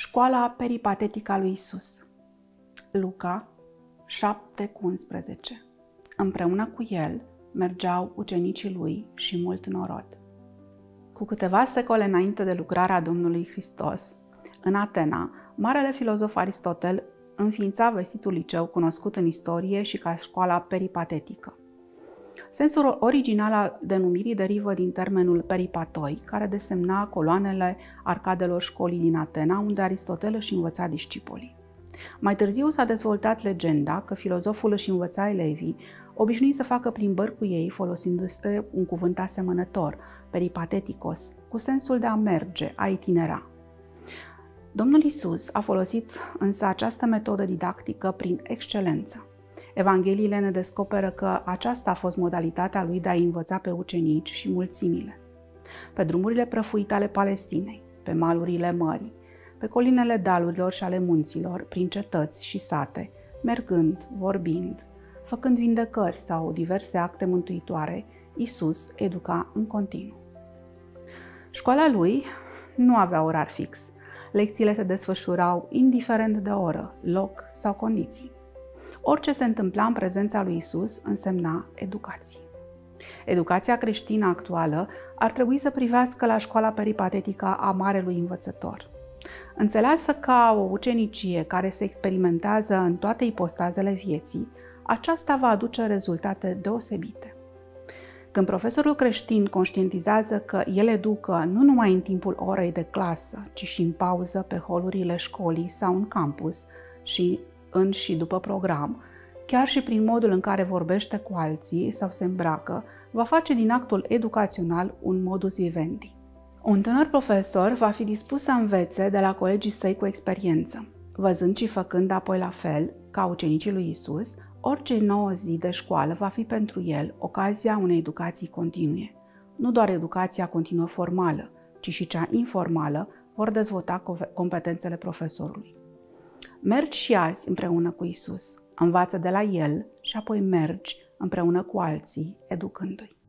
Școala peripatetică a lui Isus. Luca 7 cu 11. Împreună cu el mergeau ucenicii lui și mult norod. Cu câteva secole înainte de lucrarea Domnului Hristos, în Atena, marele filozof Aristotel înființa vestitul liceu cunoscut în istorie și ca școala peripatetică. Sensul original al denumirii derivă din termenul peripatoi, care desemna coloanele arcadelor școlii din Atena, unde Aristotel își învăța discipolii. Mai târziu s-a dezvoltat legenda că filozoful își învăța elevii, obișnuind să facă plimbări cu ei folosindu-se un cuvânt asemănător, peripateticos, cu sensul de a merge, a itinera. Domnul Isus a folosit însă această metodă didactică prin excelență. Evangheliile ne descoperă că aceasta a fost modalitatea lui de a învăța pe ucenici și mulțimile. Pe drumurile prăfuite ale Palestinei, pe malurile mării, pe colinele dalurilor și ale munților, prin cetăți și sate, mergând, vorbind, făcând vindecări sau diverse acte mântuitoare, Isus educa în continuu. Școala lui nu avea orar fix. Lecțiile se desfășurau indiferent de oră, loc sau condiții. Orice se întâmpla în prezența lui Isus însemna educație. Educația creștină actuală ar trebui să privească la școala peripatetică a Marelui Învățător. Înțeleasă ca o ucenicie care se experimentează în toate ipostazele vieții, aceasta va aduce rezultate deosebite. Când profesorul creștin conștientizează că el educă nu numai în timpul orei de clasă, ci și în pauză pe holurile școlii sau în campus și în și după program, chiar și prin modul în care vorbește cu alții sau se îmbracă, va face din actul educațional un modus vivendi. Un tânăr profesor va fi dispus să învețe de la colegii săi cu experiență. Văzând și făcând apoi la fel, ca ucenicii lui Isus, orice nouă zi de școală va fi pentru el ocazia unei educații continue. Nu doar educația continuă formală, ci și cea informală vor dezvolta competențele profesorului. Mergi și azi împreună cu Isus, învață de la El și apoi mergi împreună cu alții, educându-i.